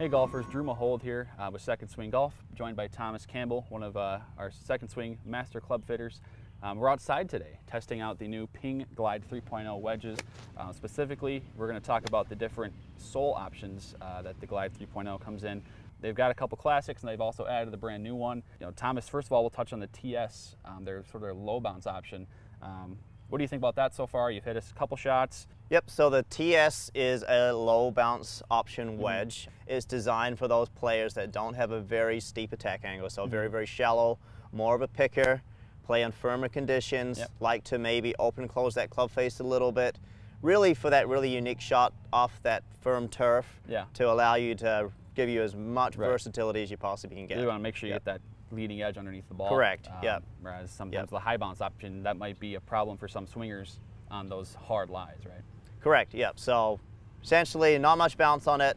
Hey golfers, Drew Mahowald here uh, with Second Swing Golf, joined by Thomas Campbell, one of uh, our Second Swing Master Club fitters. Um, we're outside today testing out the new Ping Glide 3.0 wedges. Uh, specifically, we're going to talk about the different sole options uh, that the Glide 3.0 comes in. They've got a couple classics and they've also added the brand new one. You know, Thomas, first of all, we'll touch on the TS, um, their sort of their low bounce option. Um, what do you think about that so far? You've hit a couple shots. Yep, so the TS is a low bounce option mm-hmm. wedge. Mm -hmm. It's designed for those players that don't have a very steep attack angle, so mm -hmm. very, very shallow, more of a picker, play in firmer conditions, yep. like to maybe open and close that club face a little bit. Really for that really unique shot off that firm turf yeah. to allow you to give you as much right. versatility as you possibly can get. You want to make sure you yep. get that leading edge underneath the ball. Correct. Um, yeah. Whereas sometimes yep. the high bounce option that might be a problem for some swingers on those hard lies, right? Correct. Yep. So essentially, not much bounce on it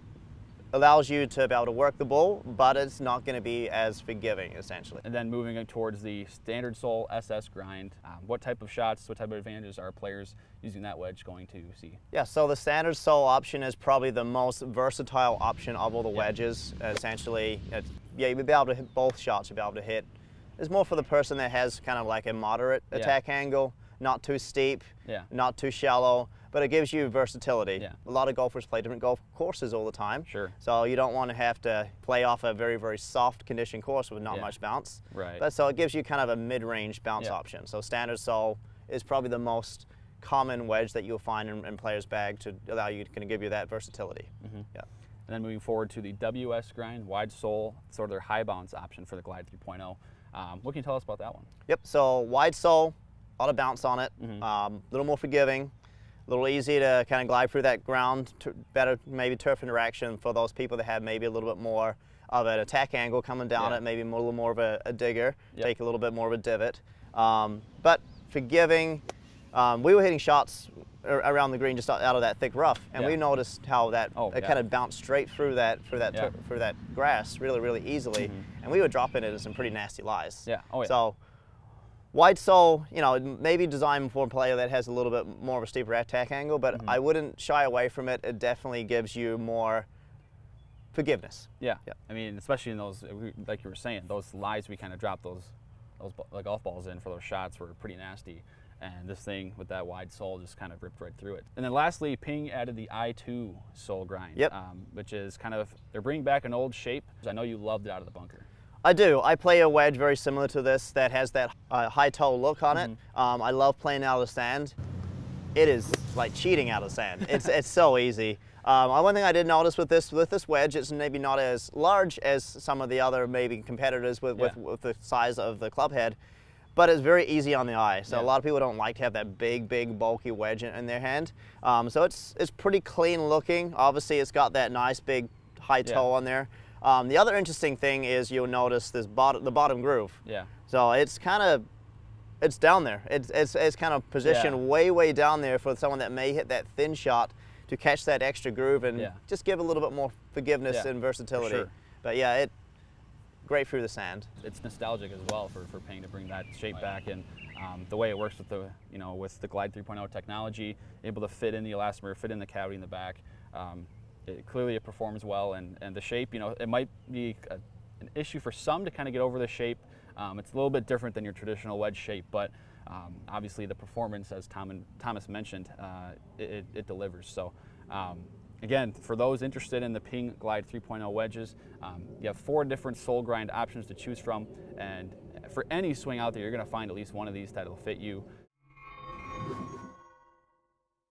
allows you to be able to work the ball, but it's not going to be as forgiving, essentially. And then moving towards the standard sole SS grind, um, what type of shots, what type of advantages are players using that wedge going to see? Yeah, so the standard sole option is probably the most versatile option of all the wedges. Yeah. Essentially, yeah, you'll be able to hit both shots, you'll be able to hit. It's more for the person that has kind of like a moderate attack angle, not too steep, yeah. not too shallow but it gives you versatility. Yeah. A lot of golfers play different golf courses all the time. Sure. So you don't want to have to play off a very, very soft condition course with not yeah. much bounce. Right. But so it gives you kind of a mid-range bounce yeah. option. So standard sole is probably the most common wedge that you'll find in, in players' bag to allow you to give you that versatility. Mm -hmm. Yeah. And then moving forward to the WS grind, wide sole, sort of their high bounce option for the Glide 3.0. Um, what can you tell us about that one? Yep, so wide sole, a lot of bounce on it, a mm -hmm. um, little more forgiving, a little easier to kind of glide through that ground, better maybe turf interaction for those people that have maybe a little bit more of an attack angle coming down yeah. it, maybe a little more of a, a digger, yep. take a little bit more of a divot. Um, but forgiving, um, we were hitting shots around the green just out of that thick rough, and yeah. we noticed how that oh, it yeah. kind of bounced straight through that through that through that grass really really easily, mm -hmm. and we were dropping it in some pretty nasty lies. Yeah. Oh yeah. So Wide sole, you know, maybe designed for a player that has a little bit more of a steeper attack angle, but mm -hmm. I wouldn't shy away from it. It definitely gives you more forgiveness. Yeah. yeah. I mean, especially in those, like you were saying, those lies we kind of dropped those, those the golf balls in for those shots were pretty nasty. And this thing with that wide sole just kind of ripped right through it. And then lastly, Ping added the Eye2 sole grind, yep. um, which is kind of, they're bringing back an old shape. I know you loved it out of the bunker. I do. I play a wedge very similar to this that has that uh, high toe look on mm -hmm. it. Mm-hmm. Um, I love playing out of the sand. It is like cheating out of sand. It's, it's so easy. Um, one thing I did notice with this with this wedge, it's maybe not as large as some of the other maybe competitors with, yeah. with, with, the size of the club head, but it's very easy on the eye. So yeah. a lot of people don't like to have that big, big, bulky wedge in, in their hand. Um, so it's it's pretty clean looking. Obviously, it's got that nice big high toe yeah. on there. Um, the other interesting thing is you'll notice this bottom, the bottom groove. Yeah. So it's kind of, it's down there. It's, it's, it's kind of positioned yeah. way, way down there for someone that may hit that thin shot to catch that extra groove and yeah. just give a little bit more forgiveness yeah, and versatility. Sure. But yeah, it great through the sand. It's nostalgic as well for, for Ping to bring that shape back and um, the way it works with the, you know, with the Glide 3.0 technology, able to fit in the elastomer, fit in the cavity in the back. Um, it, clearly it performs well and, and the shape, you know, it might be a, an issue for some to kind of get over the shape. Um, it's a little bit different than your traditional wedge shape, but um, obviously the performance, as Tom and, Thomas mentioned, uh, it, it, delivers. So um, again, for those interested in the Ping Glide 3.0 wedges, um, you have four different sole grind options to choose from, and for any swing out there, you're going to find at least one of these that'll fit you.